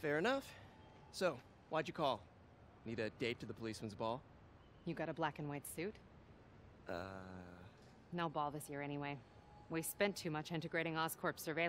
Fair enough. So, why'd you call? Need a date to the policeman's ball? You got a black and white suit? Uh. No ball this year anyway. We spent too much integrating Oscorp surveillance.